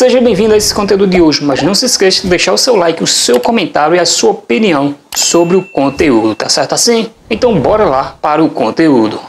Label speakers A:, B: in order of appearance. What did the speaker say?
A: Seja bem-vindo a esse conteúdo de hoje, mas não se esqueça de deixar o seu like, o seu comentário e a sua opinião sobre o conteúdo, tá certo assim? Então bora lá para o conteúdo.